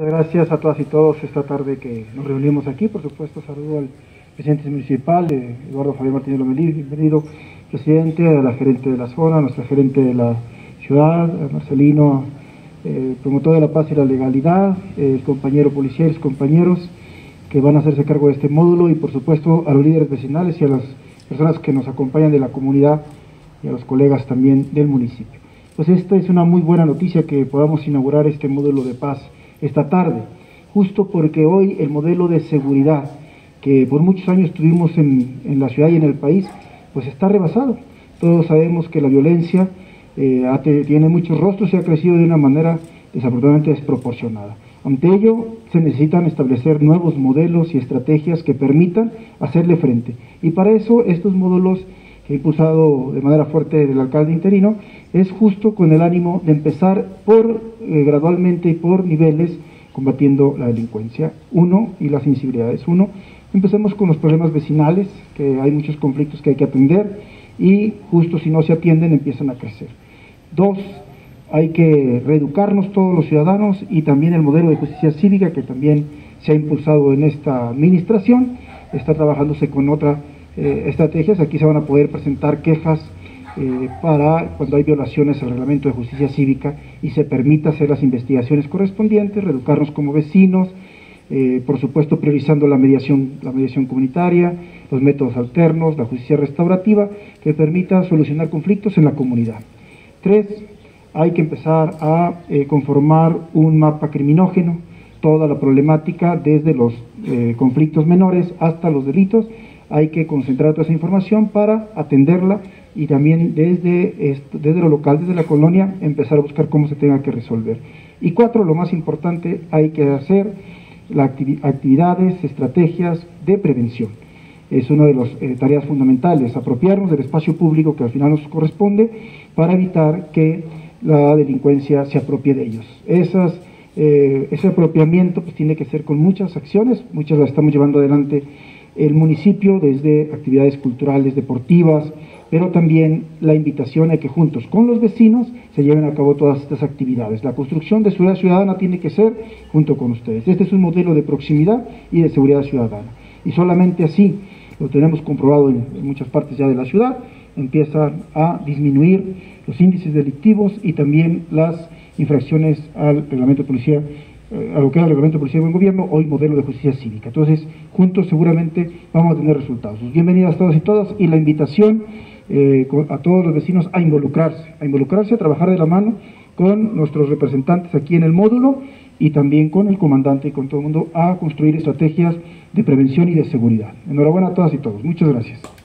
Gracias a todas y todos esta tarde que nos reunimos aquí. Por supuesto, saludo al presidente municipal, eh, Eduardo Javier Martínez Lomelí, bienvenido, presidente, a la gerente de la zona, a nuestra gerente de la ciudad, a Marcelino, eh, promotor de la paz y la legalidad, eh, el compañero policía los compañeros que van a hacerse cargo de este módulo y por supuesto a los líderes vecinales y a las personas que nos acompañan de la comunidad y a los colegas también del municipio. Pues esta es una muy buena noticia que podamos inaugurar este módulo de paz esta tarde, justo porque hoy el modelo de seguridad que por muchos años tuvimos en, en la ciudad y en el país, pues está rebasado. Todos sabemos que la violencia eh, tiene muchos rostros y ha crecido de una manera desafortunadamente desproporcionada. Ante ello, se necesitan establecer nuevos modelos y estrategias que permitan hacerle frente. Y para eso, estos módulos que impulsado de manera fuerte el alcalde interino, es justo con el ánimo de empezar por eh, gradualmente por niveles combatiendo la delincuencia. Uno, y las inseguridades. Uno, empecemos con los problemas vecinales, que hay muchos conflictos que hay que atender y justo si no se atienden empiezan a crecer. Dos, hay que reeducarnos todos los ciudadanos y también el modelo de justicia cívica que también se ha impulsado en esta administración, está trabajándose con otras eh, estrategias. Aquí se van a poder presentar quejas eh, para cuando hay violaciones al reglamento de justicia cívica y se permita hacer las investigaciones correspondientes, reeducarnos como vecinos, eh, por supuesto priorizando la mediación, la mediación comunitaria, los métodos alternos, la justicia restaurativa, que permita solucionar conflictos en la comunidad. Tres, hay que empezar a conformar un mapa criminógeno, toda la problemática desde los conflictos menores hasta los delitos, hay que concentrar toda esa información para atenderla y también desde, desde lo local, desde la colonia, empezar a buscar cómo se tenga que resolver. Y cuatro, lo más importante, hay que hacer las actividades, estrategias de prevención. Es una de las eh, tareas fundamentales, apropiarnos del espacio público que al final nos corresponde para evitar que la delincuencia se apropie de ellos. Esas, eh, ese apropiamiento pues, tiene que ser con muchas acciones, muchas las estamos llevando adelante el municipio desde actividades culturales, deportivas, pero también la invitación a que juntos con los vecinos se lleven a cabo todas estas actividades. La construcción de seguridad ciudadana tiene que ser junto con ustedes. Este es un modelo de proximidad y de seguridad ciudadana. Y solamente así, lo tenemos comprobado en, muchas partes ya de la ciudad, empiezan a disminuir los índices delictivos y también las infracciones al reglamento de policía a lo que era el reglamento de policía de buen gobierno, hoy modelo de justicia cívica. Entonces, juntos seguramente vamos a tener resultados. Bienvenidas todas y todas y la invitación eh, a todos los vecinos a involucrarse, a involucrarse, a trabajar de la mano con nuestros representantes aquí en el módulo y también con el comandante y con todo el mundo a construir estrategias de prevención y de seguridad. Enhorabuena a todas y todos. Muchas gracias.